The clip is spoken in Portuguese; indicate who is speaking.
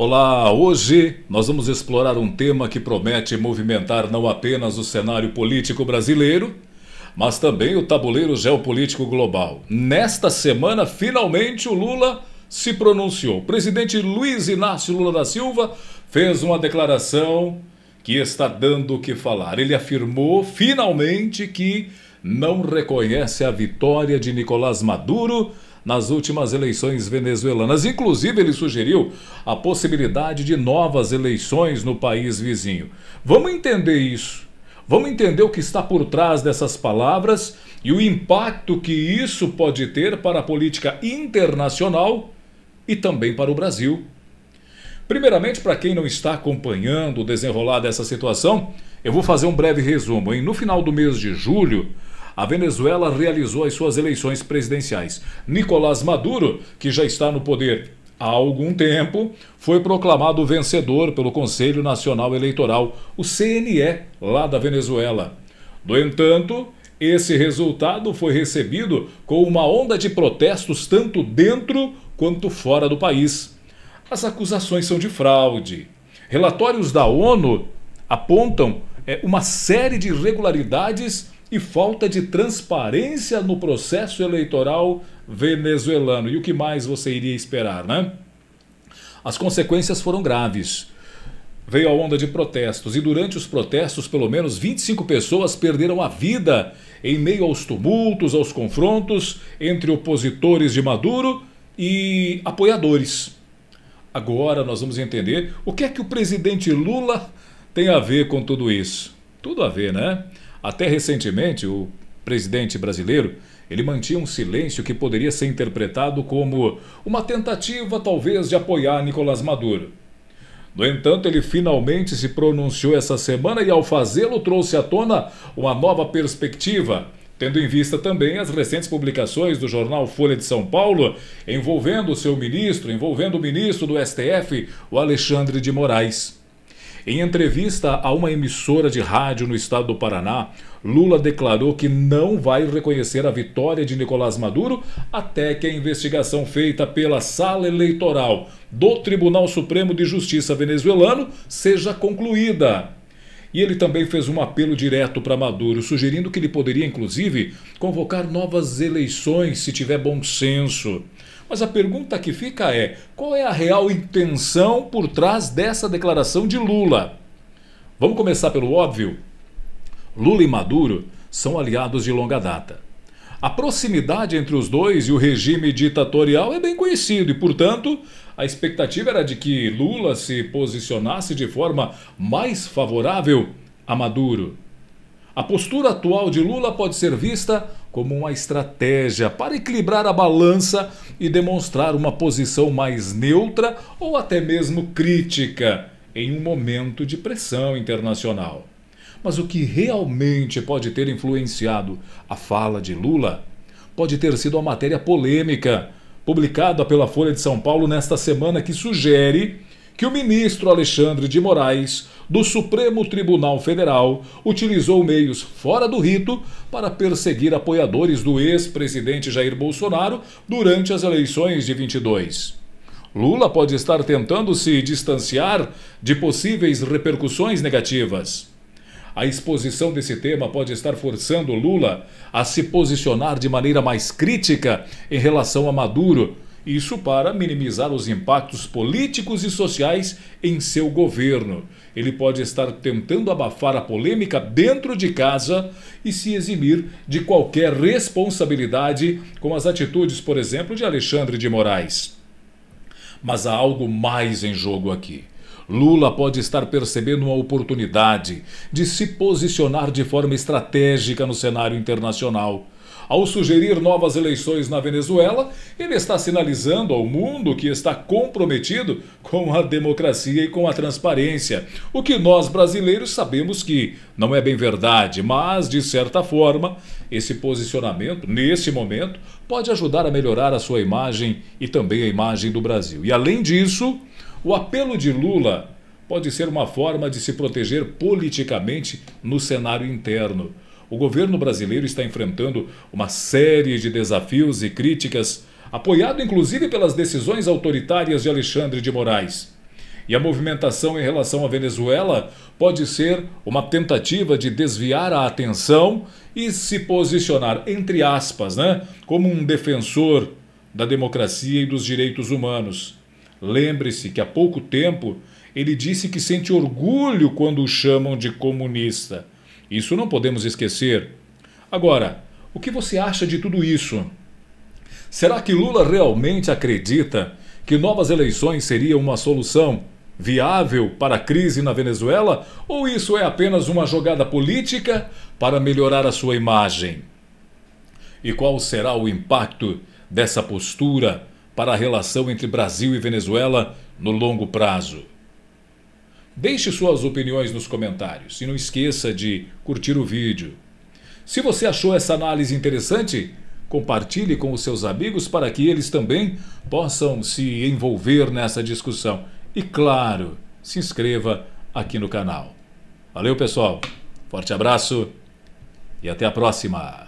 Speaker 1: Olá, hoje nós vamos explorar um tema que promete movimentar não apenas o cenário político brasileiro, mas também o tabuleiro geopolítico global. Nesta semana, finalmente o Lula se pronunciou. O presidente Luiz Inácio Lula da Silva fez uma declaração que está dando o que falar. Ele afirmou finalmente que não reconhece a vitória de Nicolás Maduro nas últimas eleições venezuelanas. Inclusive, ele sugeriu a possibilidade de novas eleições no país vizinho. Vamos entender isso. Vamos entender o que está por trás dessas palavras e o impacto que isso pode ter para a política internacional e também para o Brasil. Primeiramente, para quem não está acompanhando o desenrolar dessa situação, eu vou fazer um breve resumo. No final do mês de julho, a Venezuela realizou as suas eleições presidenciais. Nicolás Maduro, que já está no poder há algum tempo, foi proclamado vencedor pelo Conselho Nacional Eleitoral, o CNE, lá da Venezuela. No entanto, esse resultado foi recebido com uma onda de protestos tanto dentro quanto fora do país. As acusações são de fraude. Relatórios da ONU apontam é, uma série de irregularidades e falta de transparência no processo eleitoral venezuelano. E o que mais você iria esperar, né? As consequências foram graves. Veio a onda de protestos e durante os protestos, pelo menos 25 pessoas perderam a vida em meio aos tumultos, aos confrontos entre opositores de Maduro e apoiadores. Agora nós vamos entender o que é que o presidente Lula tem a ver com tudo isso. Tudo a ver, né? Até recentemente, o presidente brasileiro ele mantinha um silêncio que poderia ser interpretado como uma tentativa, talvez, de apoiar Nicolás Maduro. No entanto, ele finalmente se pronunciou essa semana e, ao fazê-lo, trouxe à tona uma nova perspectiva, tendo em vista também as recentes publicações do jornal Folha de São Paulo envolvendo o seu ministro, envolvendo o ministro do STF, o Alexandre de Moraes. Em entrevista a uma emissora de rádio no estado do Paraná, Lula declarou que não vai reconhecer a vitória de Nicolás Maduro até que a investigação feita pela Sala Eleitoral do Tribunal Supremo de Justiça venezuelano seja concluída. E ele também fez um apelo direto para Maduro, sugerindo que ele poderia, inclusive, convocar novas eleições se tiver bom senso. Mas a pergunta que fica é: qual é a real intenção por trás dessa declaração de Lula? Vamos começar pelo óbvio. Lula e Maduro são aliados de longa data. A proximidade entre os dois e o regime ditatorial é bem conhecido e, portanto, a expectativa era de que Lula se posicionasse de forma mais favorável a Maduro. A postura atual de Lula pode ser vista como uma estratégia para equilibrar a balança e demonstrar uma posição mais neutra ou até mesmo crítica em um momento de pressão internacional. Mas o que realmente pode ter influenciado a fala de Lula pode ter sido a matéria polêmica publicada pela Folha de São Paulo nesta semana que sugere que o ministro Alexandre de Moraes, do Supremo Tribunal Federal, utilizou meios fora do rito para perseguir apoiadores do ex-presidente Jair Bolsonaro durante as eleições de 22. Lula pode estar tentando se distanciar de possíveis repercussões negativas. A exposição desse tema pode estar forçando Lula a se posicionar de maneira mais crítica em relação a Maduro isso para minimizar os impactos políticos e sociais em seu governo. Ele pode estar tentando abafar a polêmica dentro de casa e se eximir de qualquer responsabilidade com as atitudes, por exemplo, de Alexandre de Moraes. Mas há algo mais em jogo aqui. Lula pode estar percebendo uma oportunidade de se posicionar de forma estratégica no cenário internacional. Ao sugerir novas eleições na Venezuela, ele está sinalizando ao mundo que está comprometido com a democracia e com a transparência, o que nós brasileiros sabemos que não é bem verdade, mas, de certa forma, esse posicionamento, nesse momento, pode ajudar a melhorar a sua imagem e também a imagem do Brasil. E, além disso, o apelo de Lula pode ser uma forma de se proteger politicamente no cenário interno. O governo brasileiro está enfrentando uma série de desafios e críticas, apoiado inclusive pelas decisões autoritárias de Alexandre de Moraes. E a movimentação em relação à Venezuela pode ser uma tentativa de desviar a atenção e se posicionar, entre aspas, né, como um defensor da democracia e dos direitos humanos. Lembre-se que há pouco tempo ele disse que sente orgulho quando o chamam de comunista. Isso não podemos esquecer. Agora, o que você acha de tudo isso? Será que Lula realmente acredita que novas eleições seriam uma solução viável para a crise na Venezuela? Ou isso é apenas uma jogada política para melhorar a sua imagem? E qual será o impacto dessa postura para a relação entre Brasil e Venezuela no longo prazo? Deixe suas opiniões nos comentários e não esqueça de curtir o vídeo. Se você achou essa análise interessante, compartilhe com os seus amigos para que eles também possam se envolver nessa discussão. E claro, se inscreva aqui no canal. Valeu, pessoal. Forte abraço e até a próxima.